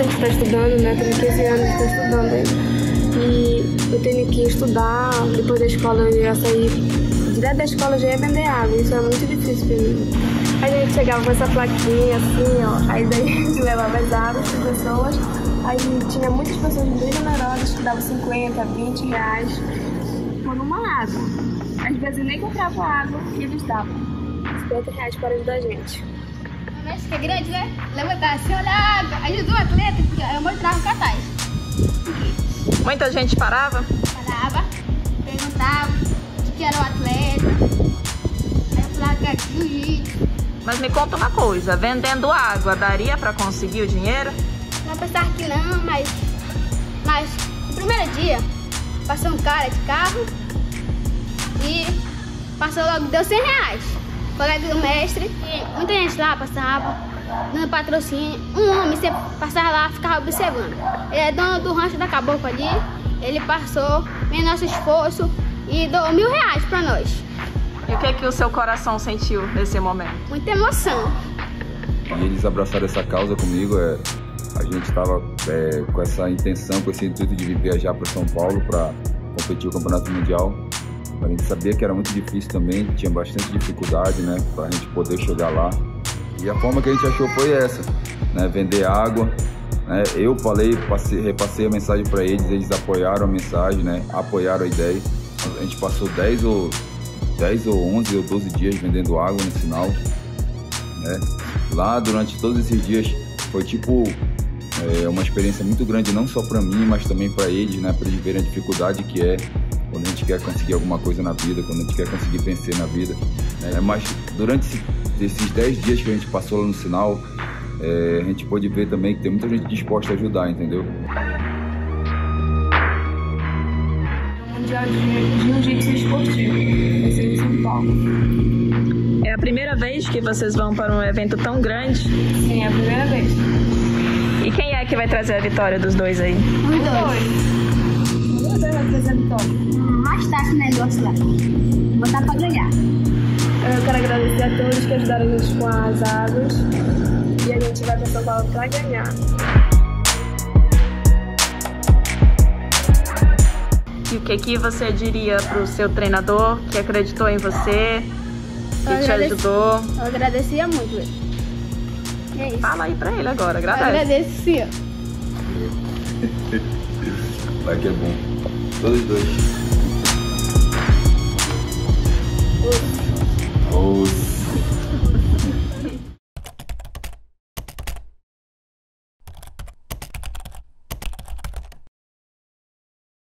bastante para estudando, né? Tenho 15 anos, estou estudando aí. E eu tenho que estudar, depois da escola eu ia sair direto da escola já ia vender água, isso é muito difícil pra mim. A gente chegava com essa plaquinha assim, ó, aí daí a gente levava as águas para pessoas, aí tinha muitas pessoas bem numerosas que davam 50, 20 reais por uma água. Às vezes nem comprava água e eles davam 50 reais para ajudar a gente. Que é grande, né? Levantar assim, olha água, ajuda o atleta, porque eu mostrava cartaz. Muita gente parava? Parava, perguntava de que era o atleta, aí a placa de jiu-jitsu. Mas me conta uma coisa, vendendo água, daria para conseguir o dinheiro? Não pensar que não, mas, mas no primeiro dia passou um cara de carro e passou logo, deu 100 reais. Colega do mestre, e muita gente lá passava, dando patrocínio. Um homem você passava lá, ficava observando. Ele é dono do rancho da Cabocla ali, ele passou, vendo nosso esforço e deu mil reais pra nós. E o que, que o seu coração sentiu nesse momento? Muita emoção. E eles abraçaram essa causa comigo. É, a gente estava é, com essa intenção, com esse intuito de viajar para São Paulo para competir o Campeonato Mundial. A gente sabia que era muito difícil também, tinha bastante dificuldade, né, para a gente poder chegar lá. E a forma que a gente achou foi essa, né, vender água. Né, eu falei, passei, repassei a mensagem para eles, eles apoiaram a mensagem, né, apoiaram a ideia. A gente passou 10 ou 10 ou 11 ou 12 dias vendendo água no sinal. Né? Lá durante todos esses dias foi tipo é, uma experiência muito grande, não só para mim, mas também para eles, né? para eles verem a dificuldade que é quando a gente quer conseguir alguma coisa na vida, quando a gente quer conseguir vencer na vida. Né? Mas durante esses 10 dias que a gente passou lá no sinal, é, a gente pôde ver também que tem muita gente disposta a ajudar, entendeu? Mundial de Jiu-Jitsu Esportivo, em São Paulo. É a primeira vez que vocês vão para um evento tão grande? Sim, é a primeira vez. E quem é que vai trazer a vitória dos dois aí? Os dois. Meu Deus, vai trazer a vitória. Tarde o negócio lá. Botar pra ganhar. Eu quero agradecer a todos que ajudaram a gente com as águas. E a gente vai para São Paulo para ganhar. E o que, que você diria para o seu treinador que acreditou em você, que Eu te agradeci- ajudou? Eu agradecia muito ele. E é isso. Fala aí para ele agora, Eu agradece. agradeço sim. ó. Vai que é bom. Todos os dois.